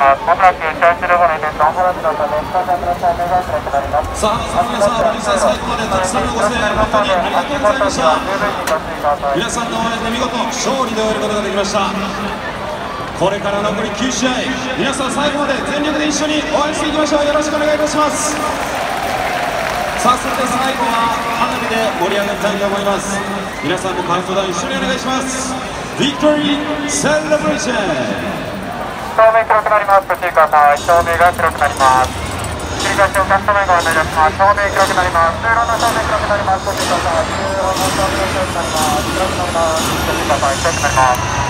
ます。まもなく試合終了後のイベント、花火のため、スタジアムの照明が暗くなります。さあ、皆さん、皆さん最後までたくさんのご声援本当にありがとうございました。皆さんの応援で見事勝利で終えることができました。これから残り9試合、皆さん最後まで全力で一緒に応援していきましょう。よろしくお願いいたします。さあ、それで最後は花火で盛り上がりたいと思います。皆さんもカウントダウン一緒にお願いします。Victory Celebration! 照明黒くなります。ご注意ください。照明が白くなります。繰り返しお客様へご案内いたします。照明黒くなります。通路の照明黒くなります。ご注意ください。通路の照明黒くなります。黒くなります。ご注意ください。白くなります。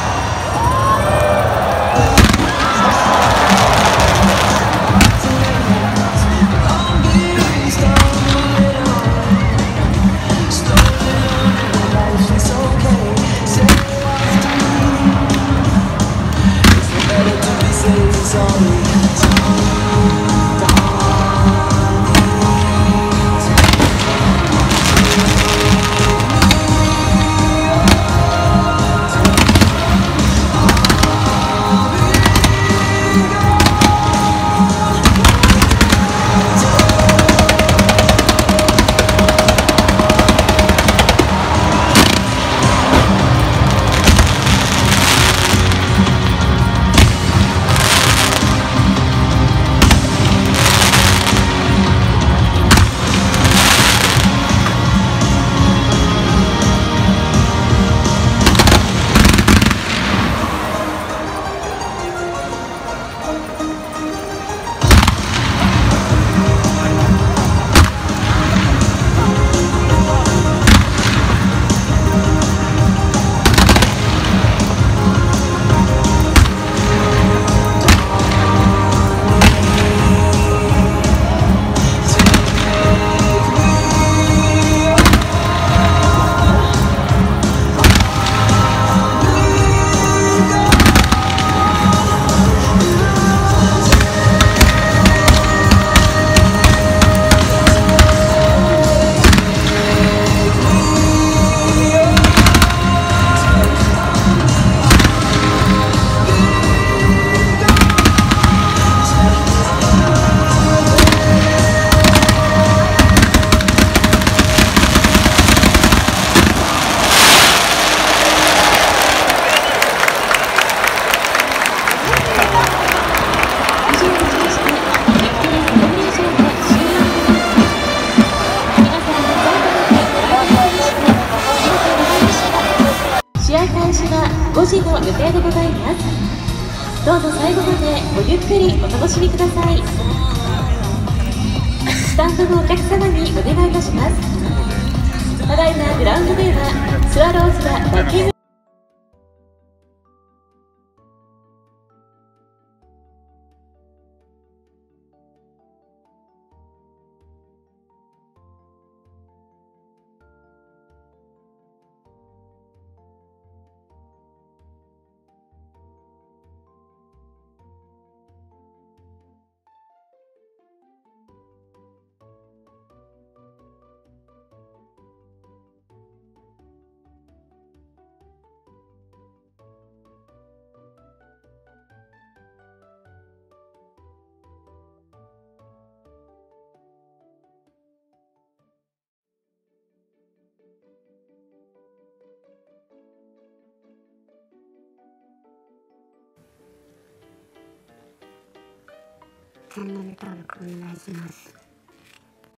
始は5時の予定でございます。どうぞ最後までごゆっくりお楽しみください。スタンドのお客様にお願いいたします。ただいまグラウンドではスワローズがバッティングチャンネル登録お願いします。